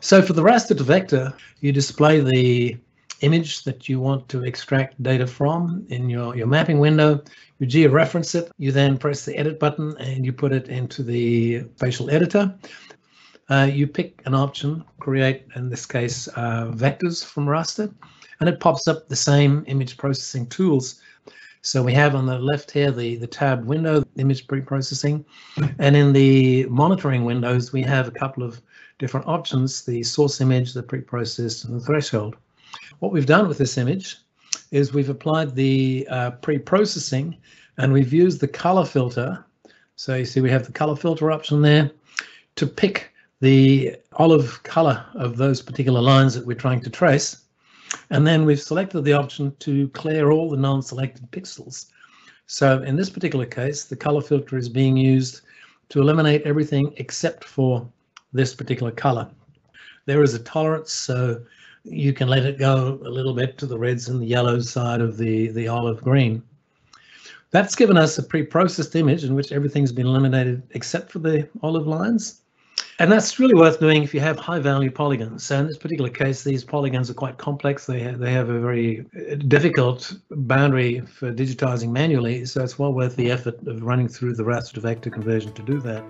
So for the raster to vector, you display the image that you want to extract data from in your, your mapping window. You georeference it. You then press the edit button and you put it into the spatial editor. Uh, you pick an option, create, in this case, uh, vectors from raster, and it pops up the same image processing tools. So we have on the left here the, the tab window, image pre-processing, and in the monitoring windows, we have a couple of different options, the source image, the pre-processed, and the threshold. What we've done with this image is we've applied the uh, pre-processing and we've used the color filter. So you see we have the color filter option there to pick the olive color of those particular lines that we're trying to trace. And then we've selected the option to clear all the non-selected pixels. So in this particular case, the color filter is being used to eliminate everything except for this particular color. There is a tolerance, so you can let it go a little bit to the reds and the yellows side of the, the olive green. That's given us a pre-processed image in which everything's been eliminated except for the olive lines. And that's really worth doing if you have high value polygons. So in this particular case, these polygons are quite complex. They have, they have a very uh, difficult boundary for digitizing manually. So it's well worth the effort of running through the raster to vector conversion to do that.